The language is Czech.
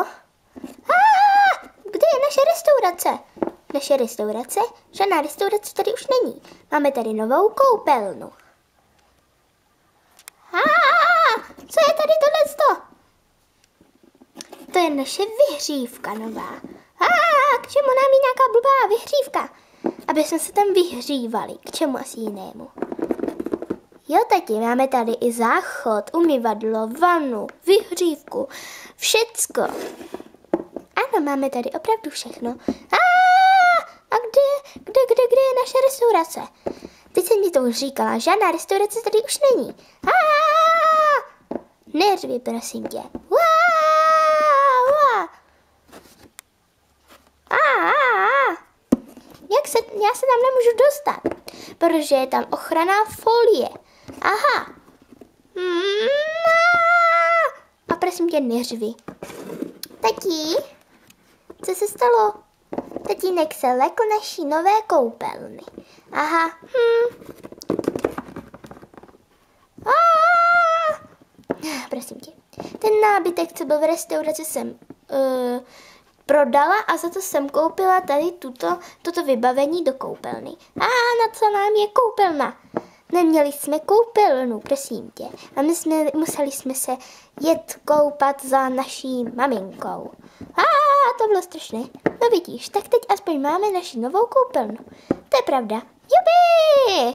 A, kde je naše restaurace? Naše restaurace? Žádná restaurace tady už není. Máme tady novou koupelnu. Co je tady tohle? To je naše vyhřívka nová. K čemu nám je nějaká blbá vyhřívka? Aby jsme se tam vyhřívali. K čemu asi jinému? Jo, tati, máme tady i záchod, umyvadlo, vanu, vyhřívku, všecko. Ano, máme tady opravdu všechno. A, a kde, kde, kde, kde je naše restaurace? Teď jsem ti to už říkala, žádná restaurace tady už není. A, neřvi, prosím tě. Jak se, já se tam nemůžu dostat, protože je tam ochranná folie. Aha. Mm, a prosím tě, neřvi. Tati, co se stalo? Tatínek se lekl naší nové koupelny. Aha. Hm. Prosím tě. Ten nábytek, co byl v restauraci, jsem uh, prodala a za to jsem koupila tady tuto, toto vybavení do koupelny. A na co nám je koupelna? Neměli jsme koupelnu, prosím tě. A my jsme, museli jsme se jet koupat za naší maminkou. A to bylo strašné. No vidíš, tak teď aspoň máme naši novou koupelnu. To je pravda. Jubi!